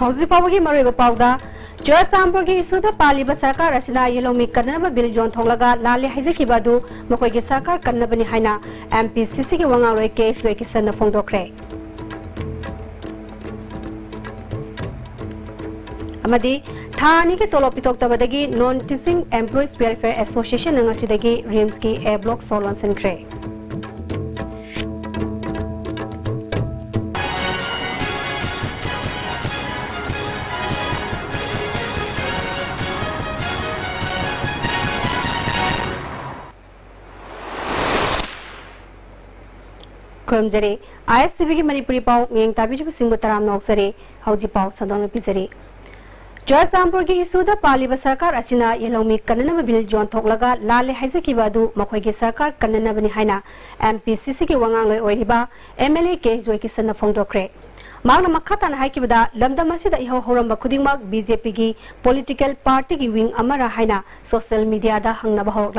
ꯍꯧꯖꯤꯛ ꯐꯥꯎꯕꯒꯤ ꯃꯔꯨꯑꯣꯏꯕ ꯄꯥꯎꯗ ꯆꯨꯔꯆꯥꯟꯄꯨꯔꯒꯤ ꯏꯁꯨꯗ ꯄꯥꯜꯂꯤꯕ ꯁꯔꯀꯥꯔ ꯑꯁꯤꯅ ꯌꯦꯂꯣꯃꯤ ꯀꯟꯅꯅꯕ ꯕꯤꯜ ꯌꯣꯟꯊꯣꯛꯂꯒ ꯂꯥꯜꯂꯦ ꯍꯥꯏꯖꯈꯤꯕ ꯑꯗꯨ ꯃꯈꯣꯏꯒꯤ ꯁꯔꯀꯥꯔ ꯀꯟꯅꯕꯅꯤ ꯍꯥꯏꯅ ꯑꯦꯝ ꯄꯤ ꯁꯤ ꯁꯤꯒꯤ ꯋꯥꯉꯥꯡꯂꯣꯏ ꯀꯦ ꯖꯣꯏ ꯀꯤꯁꯟꯅ ꯐꯣꯡꯗꯣꯛꯈ꯭ꯔꯦ ꯑꯃꯗꯤ ꯊꯥ ꯑꯅꯤꯒꯤ ꯇꯣꯂꯣꯞ ꯄꯤꯊꯣꯛꯇꯕꯗꯒꯤ ꯅꯣꯟ ꯇꯤꯆꯤꯡ ꯑꯦꯝꯄ꯭ꯂꯣꯌꯤꯁ ꯋꯦꯜꯐꯦꯌꯔ ꯑꯦꯁꯣꯁꯤꯌꯦꯁꯟꯅ ꯉꯁꯤꯗꯒꯤ ꯔꯤꯝꯁꯀꯤ ꯑꯦ block so ꯂꯣꯟꯁꯤꯟꯈ꯭ꯔꯦ खुरमजरे I S TV की मणिपुरी पाव मियंग ताबीजब सिंह तराम नौसरे हौजी पाव सदोन पिजरे। चुरचांपुर की इशूद पालिब सरकार असिना येलोमी कन्ननब बिल जोन थोकलगा लाले हाइजकिबा अदु मखोइगी सरकार कन्ननबनि हाइना एमपीसीसी की वंगांगलोय ओइरिबा एमएलए के जोय किसन फोंदोक्रे मांगना मखातान हाइकिबदा लमदम असिदा इहो बीजेपी की पॉलिटिकल पार्टी की विंग हाइना सोशल मीडिया दा हंगनबा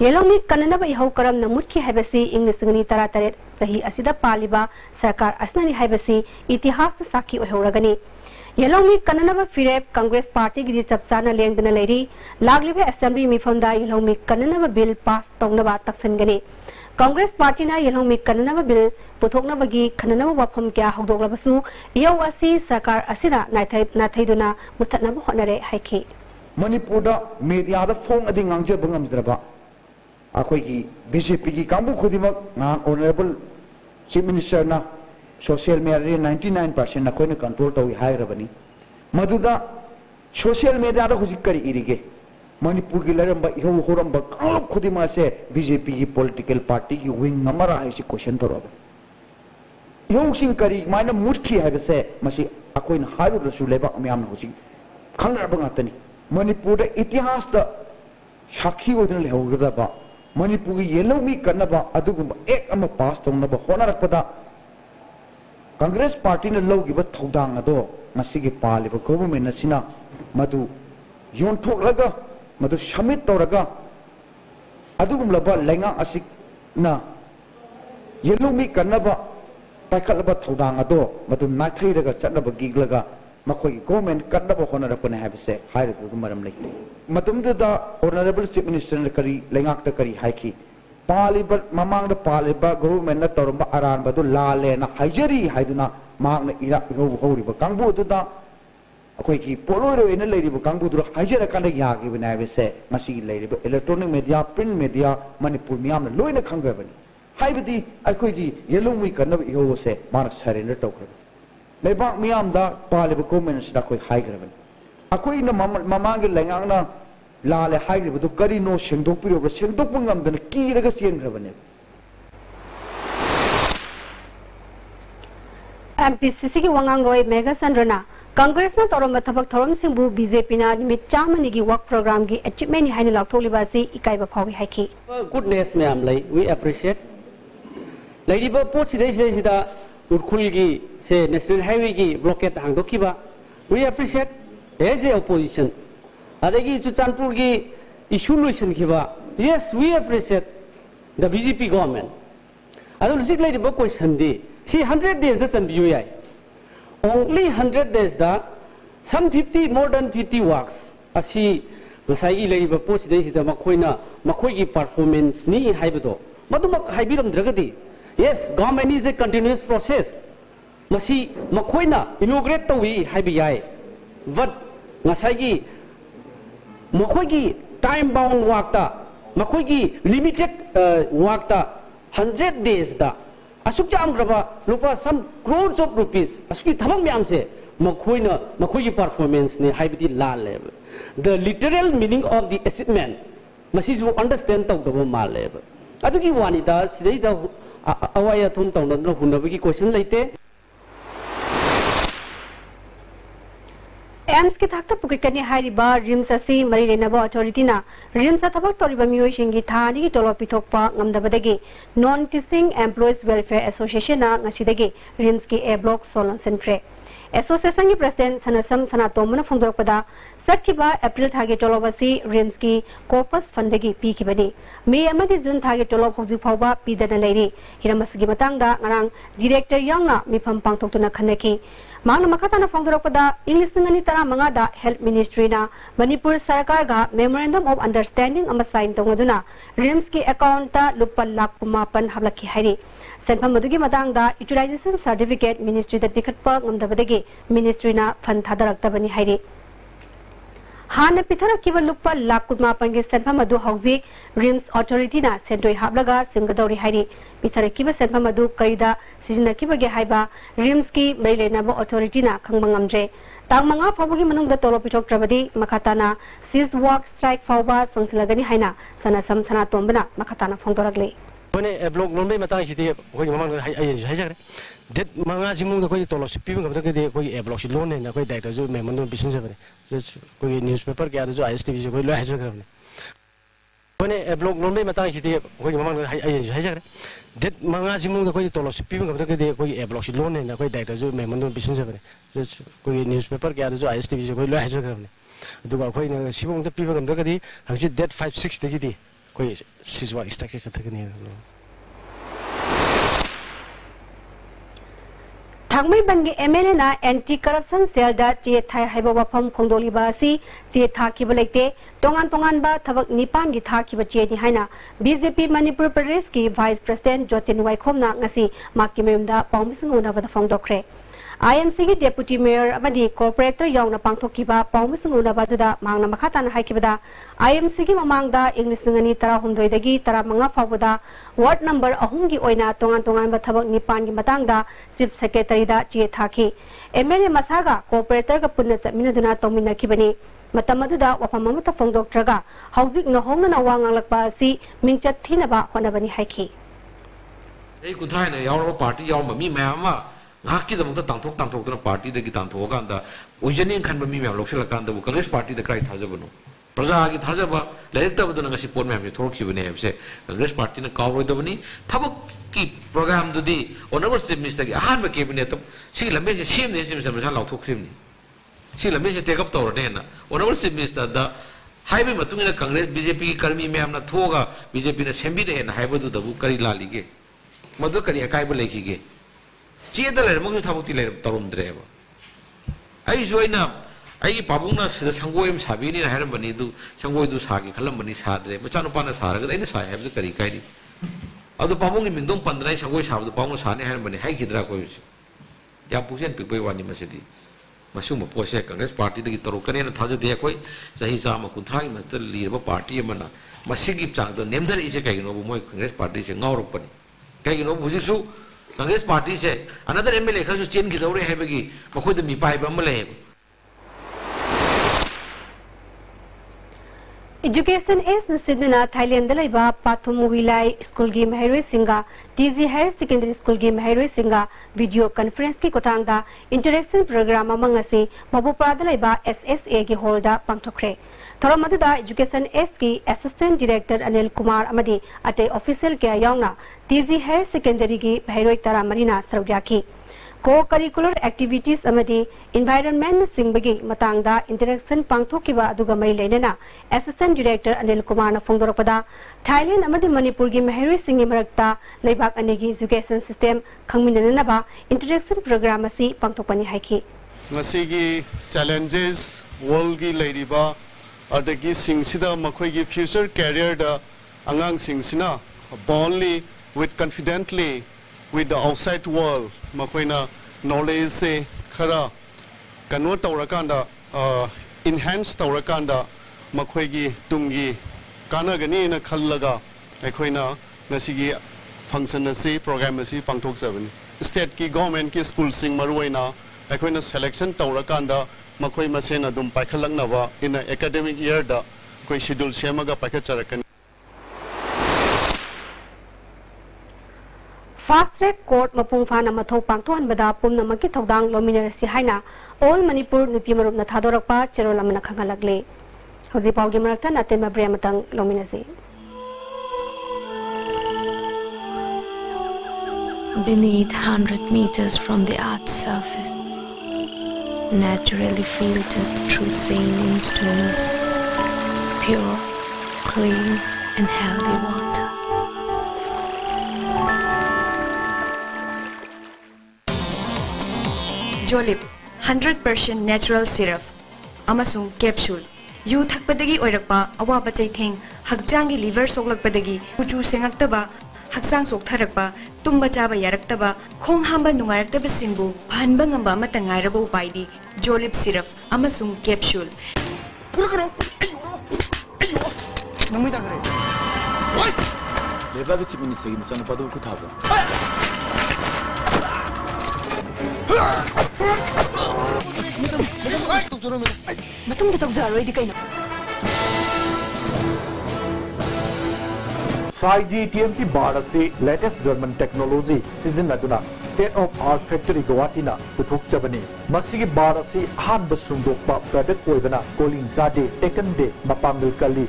येलोमी कन्ननब इहो करम नमुटखी हाइबसी इंग्लिश गनी तरा तरे चही असिदा पालिबा सरकार असननी हाइबसी इतिहास साखी ओहौरगनी येलोमी कन्ननब फिरेप कांग्रेस पार्टी की चपचाना लेंगदना लेरी लागलिबे असेंबली मिफमदा येलोमी बिल पास तौनबा तक्सनगनी कांग्रेस पार्टी ना येलोमी कन्ननब बिल पुथोकनबगी खननब वाफम क्या हौदोगलबसु असी सरकार असिना नाथै नाथैदुना मुथनब होनरे हाइखी ꯑꯩꯈꯣꯏꯒꯤ ꯕꯤ ꯖꯦ ꯄꯤꯒꯤ ꯀꯥꯡꯕꯨ ꯈꯨꯗꯤꯡꯃꯛ ꯉꯍꯥꯛ ꯑꯣꯅꯔꯦꯕꯜ ꯆꯤꯐ ꯃꯤꯅꯤꯁꯇꯔꯅ ꯁꯣꯁꯤꯌꯦꯜ ꯃꯦꯗꯤꯌꯥꯗ ꯅꯥꯏꯟꯇꯤ ꯅꯥꯏꯟ ꯄꯥꯔꯁꯦꯟ ꯑꯩꯈꯣꯏꯅ ꯀꯟꯇ꯭ꯔꯣꯜ ꯇꯧꯏ ꯍꯥꯏꯔꯕꯅꯤ ꯃꯗꯨꯗ ꯁꯣꯁꯤꯌꯦꯜ ꯃꯦꯗꯤꯌꯥꯗ ꯍꯧꯖꯤꯛ ꯀꯔꯤ ꯏꯔꯤꯒꯦ ꯃꯅꯤꯄꯨꯔꯒꯤ ꯂꯩꯔꯝꯕ ꯏꯍꯧ ꯍꯧꯔꯝꯕ ꯀꯥꯡꯂꯨꯞ ꯈꯨꯗꯤꯡꯃꯛ ꯑꯁꯦ ꯕꯤ ꯖꯦ ꯄꯤꯒꯤ ꯄꯣꯂꯤꯇꯤꯀꯦꯜ ꯄꯥꯔꯇꯤꯒꯤ ꯋꯤꯡ ꯑꯃꯔ ꯍꯥꯏꯕꯁꯤ ꯀꯣꯏꯁꯟ ꯇꯧꯔꯛꯑꯕꯅꯤ ꯏꯍꯧꯁꯤꯡ ꯀꯔꯤꯃꯥꯏꯅ ꯃꯨꯠꯈꯤ ꯍꯥꯏꯕꯁꯦ ꯃꯁꯤ ꯑꯩꯈꯣꯏꯅ ꯍꯥꯏꯔꯨꯗ꯭ꯔꯁꯨ ꯂꯩꯕꯥꯛ ꯃꯌꯥꯝꯅ ꯍꯧꯖꯤꯛ ꯈꯪꯅꯔꯕ ꯉꯥꯛꯇꯅꯤ ꯃꯅꯤꯄꯨꯔꯗ ꯏꯇꯤꯍꯥꯁꯇ ꯁꯥꯈꯤ ꯑꯣꯏꯗꯨꯅ ꯂꯩꯍꯧꯒꯗꯕ मनपुर यलौमी कन्नब एक पास तौनब होनरपद कांग्रेस पार्टी ने लौगिब थौदांग अदो मसीगे पालिब गवर्नमेंट असिना मधु योनथोग मधु समिट तौरग अदुगुमलब लेंगा मधु नाथैरग चटनबगी ꯃꯈꯣꯏꯒꯤ ꯒꯣꯚꯔꯟꯃꯦꯟ ꯀꯟꯅꯕ ꯍꯣꯠꯅꯔꯛꯄꯅꯦ ꯍꯥꯏꯕꯁꯦ ꯍꯥꯏꯔꯤꯗꯨꯒ ꯃꯔꯝ ꯂꯩꯇꯦ ꯃꯇꯝꯗꯨꯗ ꯑꯣꯅꯔꯦꯕꯜ ꯆꯤꯐ ꯃꯤꯅꯤꯁꯇꯔꯅ ꯀꯔꯤ ꯂꯩꯉꯥꯛꯇ ꯀꯔꯤ ꯍꯥꯏꯈꯤ ꯄꯥꯜꯂꯤꯕ ꯃꯃꯥꯡꯗ ꯄꯥꯜꯂꯤꯕ ꯒꯣꯚꯔꯟꯃꯦꯟꯠꯅ ꯇꯧꯔꯝꯕ ꯑꯔꯥꯟꯕꯗꯨ ꯂꯥꯜꯂꯦꯅ ꯍꯥꯏꯖꯔꯤ ꯍꯥꯏꯗꯨꯅ ꯃꯍꯥꯛꯅ ꯏꯔꯥꯛ ꯏꯍꯧ ꯍꯧꯔꯤꯕ ꯀꯥꯡꯕꯨ ꯑꯗꯨꯗ ꯑꯩꯈꯣꯏꯒꯤ ꯄꯣꯠꯂꯣꯏꯔꯣꯏꯅ ꯂꯩꯔꯤꯕ ꯀꯥꯡꯕꯨꯗꯨꯗ ꯍꯥꯏꯖꯔꯀꯥꯟꯗ ꯌꯥꯈꯤꯕꯅꯦ ꯍꯥꯏꯕꯁꯦ ꯃꯁꯤꯒꯤ ꯂꯩꯔꯤꯕ electronic media print media Manipur ꯃꯤꯌꯥꯝꯅ ꯂꯣꯏꯅ ꯈꯪꯈ꯭ꯔꯕꯅꯤ ꯍꯥꯏꯕꯗꯤ ꯑꯩꯈꯣꯏꯒꯤ ꯌꯦꯂꯣꯡꯃꯩ ꯀꯟꯅꯕ ꯏꯍꯧ ꯑꯁꯦ ꯃꯥꯅ ꯁꯔꯦꯟꯗꯔ ꯇꯧꯈ꯭ꯔꯕꯅꯤ Lebak miyam da palibu comments da koi haigraban. Akoi na mamangi lengang na lale haigrabu do kari no shengdok piro bro shengdok pungam dan kira ga siengraban ne. MPCC ki wangang roi mega sandrana Congress ने तौर थबक थौरम सिंबु BJP ना निमित चामनी की work programme की achievement नि हाइन लाथोलिबा से इकाइबा फावि हाइखि गुडनेस मैम लाई वी अप्रिशिएट लाइबा पोट सिदै सिदै सिदा उरखुल की से नेशनल हाईवे की blockade हांगदोखिबा we appreciate as a opposition अदगी चुचानपुर की इशू लुसन खिबा yes we appreciate the BJP government अदो लुजिक लईरिबा क्वेश्चन दी See, 100 days that's MBUI. Only 100 days da some 50 more than 50 works. Asi masai lay ba post po si dai makoy na makoy gi performance ni haibado. Madumak haibiram dragadi. Yes, government is a continuous process. Masi makoy na inaugurate tawi haibiyai. But ngasai gi makoy gi time bound work ta makoy gi limited uh, work ta 100 days da asuk jam graba lupa some crores of rupees asuki thamang myam se makhoi na makhoi ki performance ne haibidi la leb the literal meaning of the achievement masi ju understand tau da ma leb adu ki wani da sidai da thum tau na hunabagi question leite AIIMS के पुकटकनी हाइरिबा RIMS असि मरि लेनबा अथॉरिटीना RIMS थबक तोरिबा थानी की ngamdabadagi non teaching employees welfare association na ngasidagi rims ki a block solon sentre association ki president sanasam sanatomna phongdorpada sakhiba april thage tolobasi rims ki corpus fundagi pikibani me amadi jun thage tolob hoji मांग मखा ताना फोंगरोपदा English ngani tara manga da health ministry na manipur sarkar ga memorandum of understanding ama sign tongoduna rims ki account ta lupa lakh kuma pan hablaki hairi senpham madugi madang da utilization certificate ministry da bikhatpa ngamdabadagi ministry na phan thadaraktabani hairi हाने पिथरकिब loop lakh कुमापन के सेंफम अदु हौजी RIMS authority ना सेंटोई हाबलगा सिंगदौरी हाइरी ꯄꯤꯊꯔꯛꯈꯤꯕ ꯁꯦꯟꯐꯝ ꯑꯗꯨ ꯀꯔꯤꯗ ꯁꯤꯖꯤꯟꯅꯈꯤꯕꯒꯦ ꯍꯥꯏꯕ ꯔꯤꯝꯁꯀꯤ ꯃꯔꯤ ꯂꯩꯅꯕ ꯑꯣꯊꯣꯔꯤꯇꯤꯅ ꯈꯪꯕ ꯉꯝꯗ꯭ꯔꯦ ꯇꯥꯡ ꯃꯉꯥ ꯐꯥꯎꯕꯒꯤ ꯃꯅꯨꯡꯗ ꯇꯣꯂꯣꯞ ꯄꯤꯊꯣꯛꯇ꯭ꯔꯕꯗꯤ ꯃꯈꯥ ꯇꯥꯅ ꯁꯤꯖ ꯋꯥꯛ ꯁ꯭ꯇ꯭ꯔꯥꯏꯛ ꯐꯥꯎꯕ ꯆꯪꯁꯤꯜꯂꯒꯅꯤ ꯍꯥꯏꯅ ꯁꯅꯁꯝ ꯁꯅꯥꯇꯣꯝꯕꯅ ꯃꯈꯥ ꯇꯥꯅ ꯐꯣꯡꯗꯣꯔꯛꯂꯤ ꯑꯩꯈꯣꯏꯅ ꯕ꯭ꯂꯣꯛ ꯂꯣꯟꯕꯒꯤ ꯃꯇꯥꯡꯁꯤꯗꯤ ꯑꯩꯈꯣꯏꯒꯤ ꯃꯃꯥꯡꯗ ꯑꯩꯁꯨ ꯍꯥꯏꯖꯈ꯭ꯔꯦ ꯗꯦꯠ ꯃꯉꯥꯁꯤ ꯃꯅꯨꯡꯗ ꯑꯩꯈꯣꯏꯒꯤ ꯇꯣꯂꯣꯞꯁꯤ ꯄꯤꯕ ꯉꯝꯗ꯭ꯔꯒꯗꯤ ꯑꯩꯈꯣꯏꯒꯤ ꯑꯦ ꯕ꯭ꯂꯣꯛꯁꯤ ꯂꯣꯟꯅꯦꯅ ꯑꯩꯈꯣꯏ ꯗꯥꯏꯔꯦꯛꯇꯔꯁꯨ ꯃꯦꯃꯣꯟꯗ ꯄꯤꯁꯤꯟꯖꯕꯅꯤ ꯑꯩꯈꯣꯏꯒꯤ ꯅ꯭ꯌꯨꯁ ꯄꯦꯄꯔ ꯀꯌꯥꯗꯁꯨ ꯑꯥꯏ ꯑꯦꯁ ꯇꯤ ꯚꯤꯁꯨ ꯑꯩꯈꯣꯏ ꯂꯣꯏ ꯍꯥꯏꯖꯈ꯭ꯔꯕꯅꯤ ꯑꯩꯈꯣꯏꯅ ꯑꯦ ꯕ꯭ꯂꯣꯛ ꯂꯣꯟꯕꯒꯤ ꯃꯇꯥꯡꯁꯤꯗꯤ ꯑꯩꯈꯣꯏꯒꯤ ꯃꯃꯥꯡꯗ ꯑꯩꯁꯨ ꯍꯥꯏꯖꯈ꯭ꯔꯦ ꯗꯦꯠ ꯃꯉꯥꯁꯤ ꯃꯅꯨꯡꯗ ꯑꯩꯈꯣꯏꯒꯤ ꯇꯣꯂꯣꯞꯁꯤ ꯄꯤꯕ ꯉꯝꯗ꯭ꯔꯒꯗꯤ ꯑꯩꯈꯣꯏꯒꯤ ꯑꯦ ꯕ꯭ꯂꯣꯛꯁꯤ ꯂꯣꯟꯅꯦꯅ ꯑꯩꯈꯣꯏ ꯗꯥꯏꯔꯦꯛꯇꯔꯁꯨ ꯃꯦꯃꯣꯟꯗ ꯄꯤꯁꯤꯟꯖꯕꯅꯤ ꯑꯩꯈꯣꯏꯒꯤ ꯅ꯭ꯌꯨꯁ ꯄꯦꯄꯔ ꯀꯌꯥꯗꯁꯨ ꯑꯥꯏ ꯑꯦꯁ ꯇꯤ ꯚꯤꯁꯨ ꯑꯩꯈꯣꯏ ꯂꯣꯏ ꯍꯥꯏꯖꯈ꯭ꯔꯕꯅꯤ ꯑꯗꯨꯒ ꯑꯩꯈꯣꯏꯅ ꯁꯤꯐꯥꯎꯗ ꯄꯤꯕ ꯉꯝꯗ꯭ꯔꯒꯗꯤ ꯍꯧꯖꯤꯛ ꯗꯦꯠ ꯐꯥꯏꯚ ꯁꯤꯛꯁꯇꯒꯤꯗꯤ ꯑꯩꯈꯣꯏ ꯁꯤꯖꯋꯥ ꯏꯁꯇ꯭ꯔꯛꯆꯔ ꯆꯠꯊꯒꯅꯤ थामबंग एम एल ना एंटी करप्शन सेल चे थाय वफम खोंदोली चे थाखिबो लेते तोान टोंगान थब निपान की थाखिबो चे नि बीजेपी मणिपुर प्रदेश की वाइस प्रेसिडेंट जोटिन वाइखोम ना ngasi माकि मेम दा पाउमिसिंग आईएमसी की डेपुटी मेयर कॉर्पोरेटर यौना पाथोब पाद मांग मखाता आईएमसी की ममद इं तरह तरहद तरह फाउद वार्ड नंबर अहम की तोान तोब निपान चीफ सेक्रेटरी चे था एम एल ए मसाग कॉर्पोरेटर पुनः चमीन तौमीबी वफम फोदी थी ꯉꯥꯏꯍꯥꯛꯀꯤꯗꯃꯛꯇ ꯇꯥꯟꯊꯣꯛ ꯇꯥꯟꯊꯣꯛꯇꯅ ꯄꯥꯔꯇꯤꯗꯒꯤ ꯇꯥꯟꯊꯣꯛꯑꯀꯥꯟꯗ ꯑꯣꯏꯖꯅꯦꯅ ꯈꯟꯕ ꯃꯤ ꯃꯌꯥꯝ ꯂꯧꯁꯤꯜꯂꯀꯥꯟꯗꯕꯨ ꯀꯪꯒ꯭ꯔꯦꯁ ꯄꯥꯔꯇꯤꯗ ꯀꯗꯥꯏ ꯊꯥꯖꯕꯅꯣ ꯄ꯭ꯔꯖꯥꯒꯤ ꯊꯥꯖꯕ ꯂꯩꯔꯛꯇꯕꯗꯨꯅ ꯉꯁꯤ ꯄꯣꯠ ꯃꯌꯥꯝꯁꯦ ꯊꯣꯛꯂꯛꯈꯤꯕꯅꯦ ꯍꯥꯏꯕꯁꯦ ꯀꯪꯒ꯭ꯔꯦꯁ ꯄꯥꯔꯇꯤꯅ ꯀꯥꯎꯔꯣꯏꯗꯕꯅꯤ ꯊꯕꯛꯀꯤ ꯄ꯭ꯔꯣꯒ꯭ꯔꯥꯝꯗꯨꯗꯤ ꯑꯣꯅꯔꯦꯕꯜ ꯆꯤꯐ ꯃꯤꯅꯤꯁꯇꯔꯒꯤ ꯑꯍꯥꯟꯕ ꯀꯦꯕꯤꯅꯦꯠꯇ ꯁꯤꯒꯤ ꯂꯝꯕꯦꯟꯁꯦ ꯁꯦꯝꯅꯦ ꯆꯤꯐ ꯃꯤꯅꯤꯁꯇꯔ ꯃꯁꯥ ꯂꯥꯎꯊꯣꯛꯈ꯭ꯔꯤꯕꯅꯤ ꯁꯤ ꯂꯝꯕꯦꯟꯁꯦ ꯇꯦꯛꯑꯞ ꯇꯧꯔꯅꯦꯅ ꯑꯣꯅꯔꯦꯕꯜ ꯆꯤꯐ ꯃꯤꯅꯤꯁꯇꯔꯗ ꯍꯥꯏꯕꯒꯤ ꯃꯇꯨꯡ ꯏꯟꯅ ꯀꯪꯒ꯭ꯔꯦꯁ ꯕꯤꯖꯦꯄꯤꯒꯤ ꯀꯔꯃꯤ ꯃꯌꯥꯝꯅ ꯊꯣꯛꯑꯒ ꯕꯤꯖꯦꯄꯤꯅ ꯁꯦꯝꯕꯤꯔꯛꯑꯦꯅ ꯍꯥꯏꯕꯗꯨꯗꯕꯨ ꯀꯔꯤ ꯂꯥꯜꯂꯤꯒꯦ ꯃꯗꯨ ꯀꯔꯤ ꯑꯀꯥꯏꯕ ꯂꯩꯈꯤꯒꯦ चेद लेरमु थाबुति लेर तरुमद्रेब आई जोइना आई पाबुना सिद संगोयम साबिनी ना हेरम बनी दु संगोय दु सागी खलम बनी सादरे मचानु पाना सारग दैने साय हेब करी काइरी अदु पाबुंगी मिंगदों पंद्रह संगोय साबदु पाबुना साने हेरम बनी हाई किदरा कोय या पुसेन पिपय वानी मसेदी मसुम पोसे कांग्रेस पार्टी दगी तरु कने ना थाजे दे कोय सही साम कुंथ्रा की मत लीरब पार्टी मना मसिगी चांग दो नेमदर इसे काइनो मोय कांग्रेस पार्टी से ngawrok pani kaigino bujisu another M L A खरसु चेनखिदौरे हैबगी मखोद मी पाइब अम लेब एजुकेशन एस नसिदना थाईलैंड लेबा पाथुम विलाई स्कूल की महरोई सिंगा टीजी हायर सेकेंडरी स्कूल की महरोई सिंगा वीडियो कॉन्फ्रेंस की कोतांगदा इंटरेक्शन प्रोग्राम अमंगसे मबुपरादा लेबा एसएसए की होल्डा पांगथोखरे थोरम एजुकेशन एस की असिस्टेंट डायरेक्टर अनिल कुमार अटे ऑफिशियल के यावना टीजी हायर सेकेंडरी की महरोई तरा मरीना सरुयाकी को करिकुलर एक्टिविटीज़ अमदी एनवायरनमेंट सिंबगी मतंगदा इंटरेक्शन पांगथोकिबा अदुगा मरी लेनेना असिस्टेंट डायरेक्टर अनिल कुमार न फोंदोरपदा थाईलैंड अमदी मणिपुर की महरोई सिंगी मरक्ता लेबाक अनेगी एजुकेशन सिस्टम खंगमिननबा इंटरेक्शन प्रोग्राम असी पांगथोपनी हाइकी ngasiगी challenges, world gi की फ्यूचर कैरियर आगामना Bonli with confidently with the outside world मकोना knowledge से खरा कनो तौर इनहेंस तौर की तुंग कानगनी खलना फ़ंक्शन से पोग्राम से पाठोजी स्टेट की गवर्नमेंट की स्कूल सेलेक्शन तौर पाखलनाब इन एकेडमिक इयर कोई शेड्यूल से पाखचर फास्ट ट्रेक कोर्ट मूफा मथ पाथोहनबद पुनमीर ऑल मनपुर नुपी मरू थादर चेरोल खाले पाव की मरक्त नतेम ब्रेम लोमी Beneath 100 meters from the earth's surface, naturally filtered through saline stones, pure, clean, and healthy water. Jolip, 100% natural syrup. Amasung capsule. You thakpadagi oirakpa awa bachai theng hakjangi liver soglakpadagi kuchu sengakta ba ꯍꯛꯆꯥꯡ ꯁꯣꯛꯊꯔꯛꯄ ꯇꯨꯝꯕ ꯆꯥꯕ ꯌꯥꯔꯛꯇꯕ ꯈꯣꯡ ꯍꯥꯝꯕ ꯅꯨꯡꯉꯥꯏꯔꯛꯇꯕꯁꯤꯡꯕꯨ ꯐꯍꯟꯕ ꯉꯝꯕ ꯑꯃꯠꯇ ꯉꯥꯏꯔꯕ ꯎꯄꯥꯏꯗꯤ ꯖꯣꯂꯤꯞ ꯁꯤꯔꯞ ꯑꯃꯁꯨꯡ ꯀꯦꯞꯁꯨꯜ ꯅꯪꯃꯤꯗ ꯀꯔꯦ ꯂꯩꯕꯥꯛꯒꯤ ꯆꯤꯞ ꯃꯤꯅꯤꯁꯇꯔꯒꯤ ꯃꯆꯥꯅꯨꯄꯥꯗꯨ ꯎꯀꯨ ꯊꯥꯕ꯭ꯔꯣ ꯃꯇꯨꯡꯗ ꯇꯧꯖꯔꯣꯏꯗꯤ ꯀꯩꯅꯣ साइजी टीएमटी बार से लेटेस्ट जर्मन टेक्नोलॉजी सिजनदुना स्टेट ऑफ़ आर्ट फैक्ट्री गुवाहाटीना पुथोकचबनी मसिगी बार से अहानब सुंदोकपा प्रोडक्ट ओइबना कोलिंग जादे टेकन दे मपांगल कली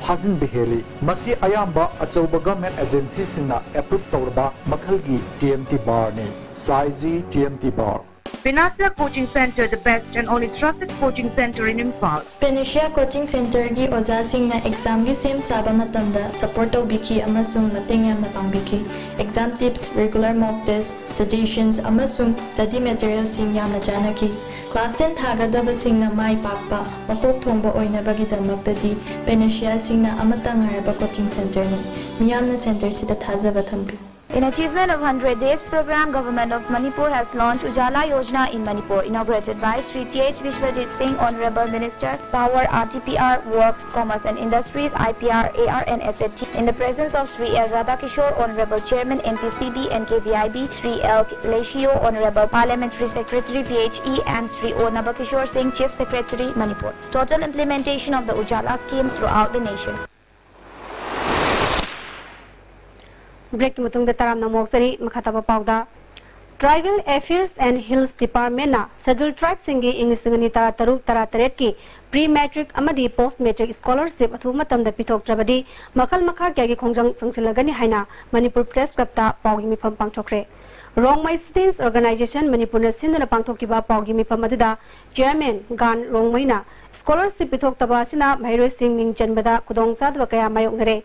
फाजिन बेहेली मसी अयाम्बा अचौब गवर्नमेंट एजेंसी एप्रूव तौरबा मखलगी टीएमटी बार ने साइजी TMT bar Pinasa Coaching Center, the best and only trusted coaching center in Impal. Penesia Coaching Center gi oja singna exam gi sem saba matamda support tawbiki amasung mating yamna pangbiki exam tips regular mock test suggestions amasung study material sing yamna janaki class 10 thagadaba singna mai pakpa makok thongba oina bagi damaktadi Penesia singna amatang haraba coaching center ni miyamna center sida thajaba thambi In achievement of 100 days program, Government of Manipur has launched Ujala Yojana in Manipur, inaugurated by Sri T.H. Vishwajit Singh, Honorable Minister, Power, RTPR, Works, Commerce and Industries, IPR, AR and SFT, in the presence of Sri L. Radhakishore, Honorable Chairman, NPCB and KVIB, Sri L. Leshio, Honorable Parliamentary Secretary, PHE, and Sri O. Nabakishore Singh, Chief Secretary, Manipur. Total implementation of the Ujala scheme throughout the nation. Break Taram नमोक्सरी मखतब पाउदा tribal affairs and hills department ना schedule tribe सिंगी English तरह तरह तरुक तारा तरेट की pre matric post matric scholarship अथु मखल मखा क्या खोजंग संसिलगनी हाइना मणिपुर प्रेस क्लब पागी मिफम पांचोखरे रोंगमई स्टूडेंट्स ऑर्गेनाइजेशन मणिपुर सिंधुना पांथोकिबा पाउगी मिफम अदुदा चेयरमैन गान रोंगमईना स्कॉलरशिप पिथोक्तबा असिना महरोय सिंह मिंग चनबदा खुदोंग सादब कया मायोंगरे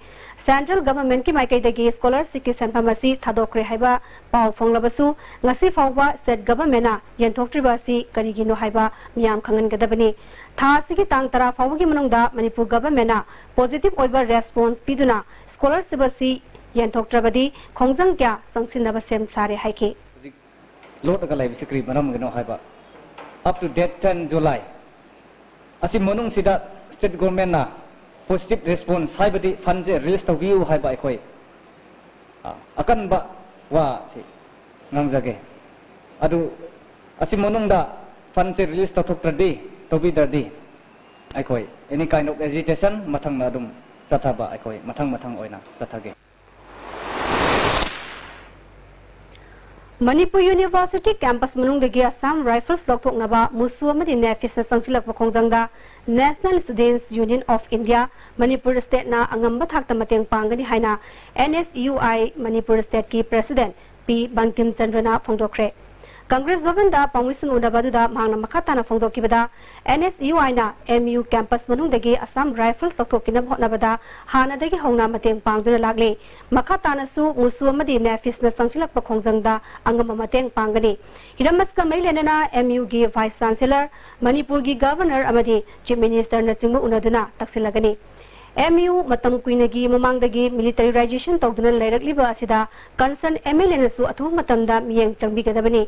सेंट्रल गवर्नमेंट की माइकैदगी स्कॉलरशिप की सेंफम असि थादोक्रे हाइबा पाउ फोंगलबसु ngasi fawba state government na yenthoktriba si karigino haiba miyam khangan gadabani tha sigi tang tara fawgi manungda manipur government na positive oiba response piduna scholarship si yentokrabadi khongjang kya sangsinaba sem sare haike lot ka live sikri maram gno haiba up to 10 july asi sida state government na positive response haibadi fanje release tawgi u akan ba wa si ngang jage adu asi da fanje release ta thok tradi tobi da di ekoi any kind matang na dum sathaba matang matang oina sathage Manipur university campus मनुंगदगी Assam rifles लौथोकनबा मुसु अमदि नेफिस संगसिलक खोंजंगदा national students union of India Manipur state की अंगंब P मतेंग पांगनी हाइना की कांग्रेस भवन दा पांगविसिंग उनबदुदा मांगना मखाताना फोंदोकिबदा एनएसयूआई ना एमयू कैंपस मनुंगदगी असम राइफल्स लौथोकिन होनबदा हानादगी होना मतेंग पांगदुना लागले मखातानासु मुसु अमदि नेफिसना संगसिलक खोंजंगदा अंगम मतेंग पांगनी हिरमस लेना एमयू गी वाइस चांसलर मणिपुर गी गवर्नर अमदि चीफ मिनिस्टर नचिंगबु उनदुना तक्सिलगनी MU matam kuinagi mamangdagi militarization tawduna lairagliba asida concern MLA nasu athu matamda miyeng changbigadabani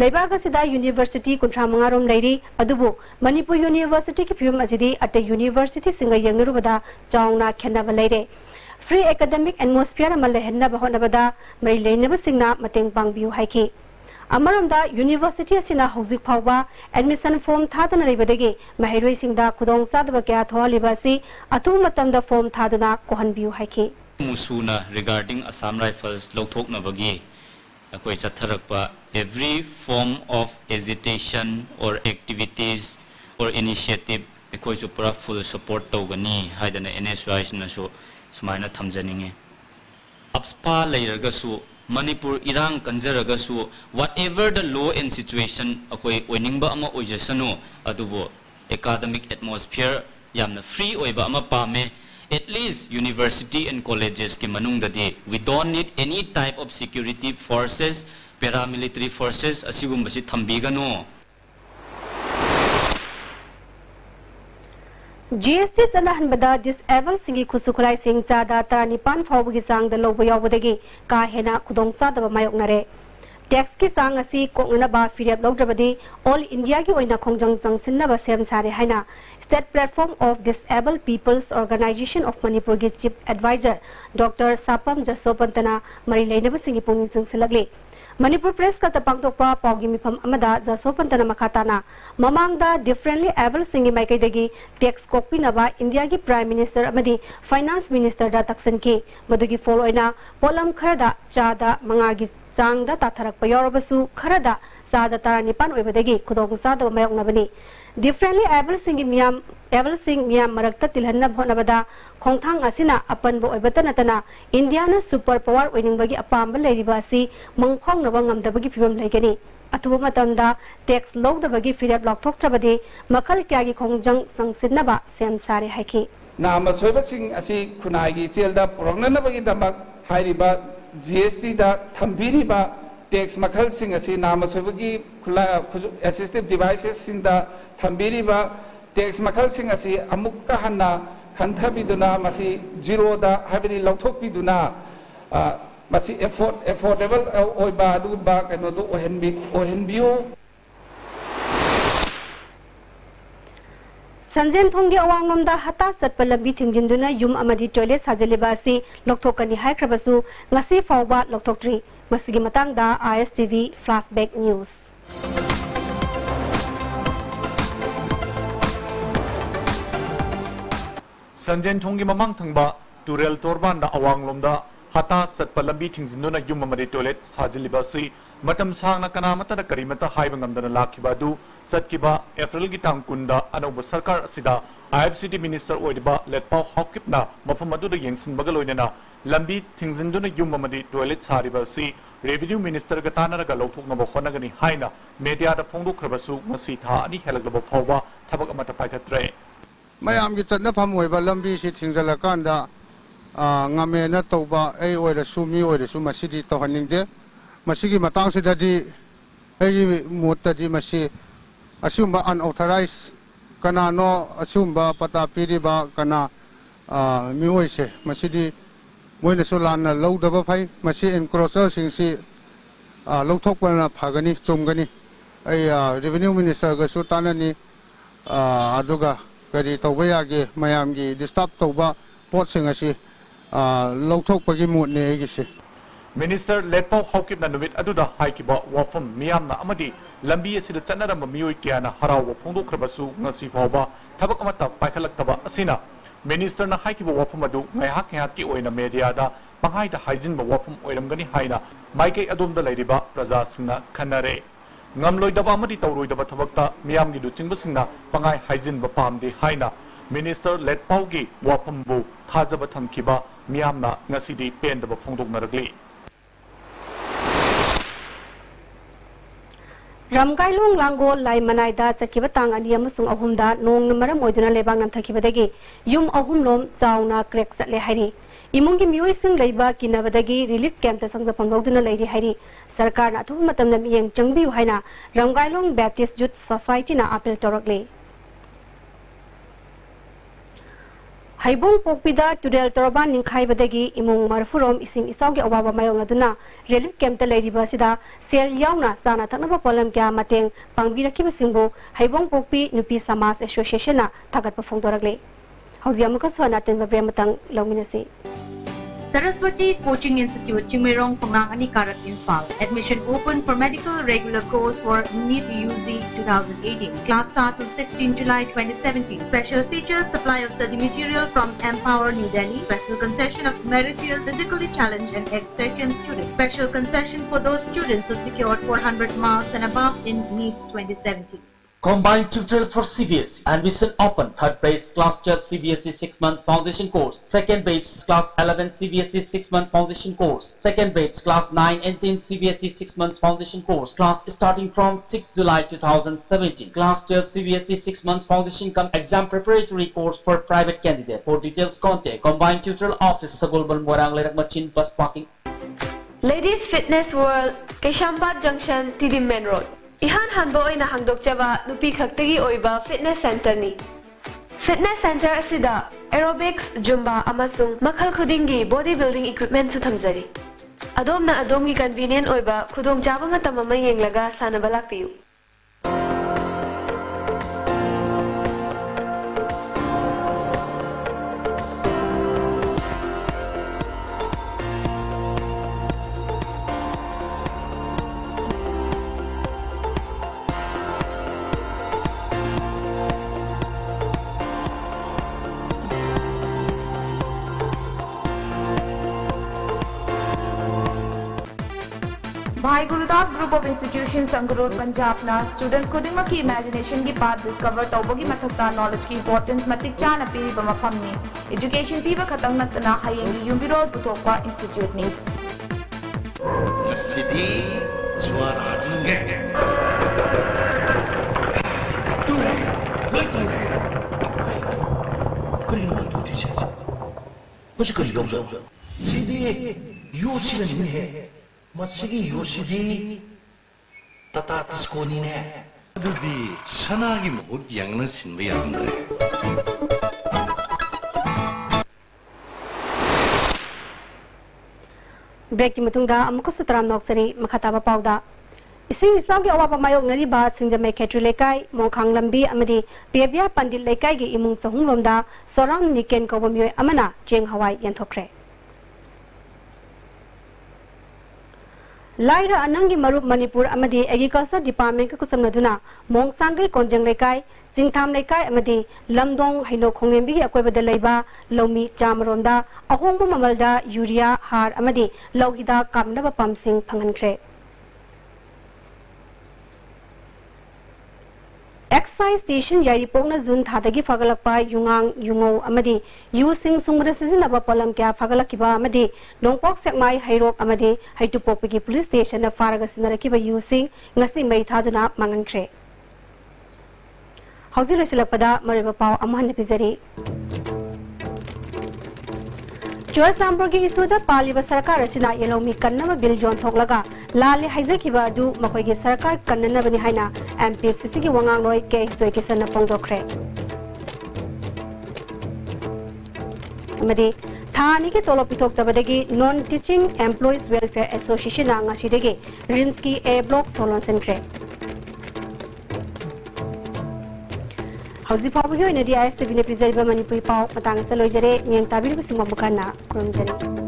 leibaga sida university kuntra mangarom lairi adubu manipur university ki phim asidi ate university singa yengnarubada chawna khenaba laire free academic atmosphere amal lehenna bahonabada mari leinaba singna mateng pangbiu haiki अमरमदा university हौजिक फावबा admission form थादना लेबदगी महैरोई सिंगदा खुदोंग सादब क्या थोलिबासी अतु मतमदा फॉर्म थादना कोहनबियु हाइकी मुसुना रिगार्डिंग असम राइफल्स अकोई चथरकपा every form of agitation or activities or initiative अकोई सु पूरा फुल सपोर्ट तौगनी हाइदना एनएसवाई सिनसु सुमाइना थमजनिंगे अपस्पा लेरगसु Manipur irang kanjaragasu whatever the law and situation akoi oiningba ama oijasanu adubo academic atmosphere yamna free oiba ama pame. At least university and colleges ki manung dadi we don't need any type of security forces paramilitary forces asigum basi thambigano सिंगी खुसुखलाई सिंग चादा तरानिपान फाउबगी सांग द lobe यावदगी का हेना खुदोंग सादब मायोकनरे tax की असी कोंगनबा लौद्रबदी ऑल इंडिया की ओइना खोंजंग जंगसिनबा सेम सारे हाइना state platform of disable people's organisation of Manipur की चीफ एडवाइजर डॉक्टर सापम जसोपंतना मरी लेनब सिंगी पुंगिंग मणिपुर प्रेस का पांगथोकपा पागी मिफम अमदा मखाता ममांग डिफरेंटली एबल सिंह माइकैदगी टेक्स कोकपिनबा इंडिया की प्राइम मिनिस्टर फाइनेंस मिनिस्टर तक्सन की मदुगी फोल पोलम खरदा चादा मंगागी चांगदा यौरबसु खरदा चादा तारा निपान चादब मायोकनबनी डिफरेंटली एबल मियाम एबल मरकता तिलहन्ना होनबदा खोंथांग अपनबो नतना इंडियाना सुपर पावर लेरिबा असि मंगफोंगनबा ngamdabagi phibam laigani अथुब मतमदा टैक्स लौदबगी फिरेब लौथोक्त्रबदि मखल क्यागी खोंजंग संसिनबा सेम सारे नाम सोइबसिंग असि खुनागी चेलदा एस टी टैक्स मखल सोइबगी खुला एसिस्टिव डिवाइसेस दा मखल हन्ना खंथबिदुना जीरोदा एफोर्ड एफोर्डेबल ओइबा अदुबा कनोदो ओहेनबि संजेन थोंगे अवांगलोमदा हता चटप लंबी थिंजिंदुना युम अमदी टॉयलेट साजलिबा असि लौथोकनी हाइख्रबसु ngasi fawba lokthokri masigi matangda ISTV flashback news. संजेन थोंगी ममंग थंगबा तुरेल तोरबान दा अवांगलोमदा हता सतप लंबी थिंजिंदुना युम अमदी टॉयलेट साजलिबा असि मतम सांगना कना मतन करी मत हाइब गंदन लाखी बादू सत की बा अप्रैल की तांग कुंडा अनुभव सरकार सिदा आईएफसीटी मिनिस्टर ओइड बा लेट पाव हॉकिप ना मफ़ मधु द यंगसन बगल ओइने ना लंबी थिंगजिंदु ने यूम मधी टॉयलेट सारी बसी रेवेन्यू मिनिस्टर के ताना रगा लोग थोक नबो गनी हाई ना मीडिया द फोंडो खरबसु मसी था अनि हेलग लबो फाव बा थबक मत पाई थत्रे मैं आम की चंदा फम वही बा लंबी सी थिंगजल कांडा आ ngamena toba ei oira sumi oira suma city to haningde masih matang sih tadi, ini mood tadi masih asumba unauthorized karena no asumba pada piri ba karena miwai sih masih di mungkin sulan low double pay masih encroacher sih si low top mana pagani cumgani ayah revenue minister ke sultan ini aduga kari tahu ya ke mayamgi disturb tahu ba pot sih ngasih low top bagi mood nih sih ba wafam oiramgani haina maike adom da lairiba praja singna khanare ngamloi daba amadi tawroi daba thabakta miyam gi du chingba singna pangai haijin ba pamdi haina minister letpau gi wafam bu thajaba thamkiba miyam na ngasidi pen daba thakibadagi yum ahum lom chauna crack satle hairi imungi mioi sing leiba kinabadagi relief camp ta sangja pamloduna leiri hairi sarkar na thu matam na miyeng changbi haina ramgailung baptist youth society na appeal torakle हईबों पोपिद तुरल तौब निखाईबदी इमोंग मरफुरोम इसी इसके अवाब मयोंगना relief कैम्पद cell चा थक pollen क्या मैं हईबों पोपी समाज association थगत फोदे हजी अमुक सोना अटेंब ब्रेम Saraswati Coaching Institute, Chimerong, Pangangani, Karak, Infal. Admission open for medical regular course for NEET UZ 2018. Class starts on 16 July 2017. Special features supply of study material from Empower New Delhi. Special concession of meritorious, physically challenged and ex-session students. Special concession for those students who secured 400 marks and above in NEET 2017. Combined tutorial for CBSE. Admission open. Third batch class 12 CBSE 6 months foundation course. Second batch class 11 CBSE 6 months foundation course. Second batch class 9 and 10 CBSE 6 months foundation course. Class starting from 6 July 2017. Class 12 CBSE 6 months foundation come exam preparatory course for private candidate. For details contact Combined Tutorial Office Sagolban Morang Machin Bus Parking Ladies Fitness World, Keshampat Junction, Tidim Main Road. Ihan hanbo oina hangdokjaba nupi khaktagi oiba fitness center ni. Fitness center asida aerobics, zumba amasung makhal khudingi bodybuilding equipment su thamjari. Adomna adomgi convenient oiba khudong jaba matam ama yenglaga sanaba lakpiyu. Sai Gurudas group of institution Sangrur Punjab ना students को दिमाग की imagination तो की path discover तो तौबगी मथक्ता knowledge की importance मतिक चान पीब ने एजुकेशन पीब खतंग नतना हयेंगी युम्बिरोल पुथोकवा इंस्टीट्यूट नी ngasithi siwarajinge ture lai ture kuri no tu tisha mushi kuri yomzo sidi yo chiga नहीं है। ꯃꯁꯤꯒꯤ ꯌꯣꯠꯁꯤꯗꯤ ꯇꯥꯇꯥ ꯇꯤꯁꯀꯣꯅꯤꯅꯦ ꯑꯗꯨꯗꯤ ꯁꯅꯥꯒꯤ ꯃꯍꯨꯠ ꯌꯥꯡꯅ ꯁꯤꯟꯕ ꯌꯥꯔꯝꯗ꯭ꯔꯦ ब्रेक की मतुंगा अमुक सुतराम नौकसरी मखताबा पाउदा इसिंग इसांगी अवाबा मायोगनरिबा सिंजमे खेट्री लेकाई मोखांग लंबी अमदी पेबिया पंडित लेकाई गी इमुंग सहुंग लोमदा सोराम निकेन कौबा मियोय अमना चेंग हवाई यंथोखरे लाइरा अनंगी मरुप मणिपुर अमदी एग्रीकल्चर डिपार्टमेंट का कुसमनदुना मोंग सांगई कोंजंग लेकाई सिंगथाम लेकाई अमदी लमदोंग अकोयबदा लेबा लौमी चामरोंदा अहोंग ममलदा यूरिया हार अमदी लौहिदा कामनबा पम्पसिंग फंगनख्रे एक्साइज स्टेशन यारीपोंगना जून थादगी फगलकपा युंगांग युंगो यु युसिंग सुंगदा सिजनबा पोलम क्या फगलकिबा अमदी नोंपोक सेकमाई हैरोक अमदी पुलिस स्टेशन फारगा सिनरकिबा युसिंग ngasi mai thaduna mangankhre हौजी losilakpada mariba पाव amhan pizari ज़ोर साम्बुरगी इशूदा पालिबा सरकार येलोमी कन्नम बिल थोकलगा लाले अदु मखोइगी सरकार कन्ननबनि हाइना एमपीसीसी की वंगांग लोय के जोय किसन अमदि थानी के तोलो पिथोक्तबदगी non teaching employees welfare association ngasiदगी RIMS की ए ब्लॉक सोलन सेंक्रे ꯍꯧꯖꯤꯛ ꯐꯥꯎꯕꯒꯤ ꯑꯣꯏꯅꯗꯤ ꯑꯥꯏ ꯑꯦꯁ ꯇꯤꯚꯤꯅ ꯄꯤꯖꯔꯤꯕ ꯃꯅꯤꯄꯨꯔꯤ ꯄꯥꯎ ꯃꯇꯥꯡ ꯑꯁꯤꯗ ꯂꯣꯏꯖꯔꯦ ꯃꯤꯠꯌꯦꯡ ꯇꯥꯕꯤꯔꯤꯕꯁꯤꯡ ꯃꯈꯥꯅ ꯈꯨꯔꯨꯝꯖꯔꯤ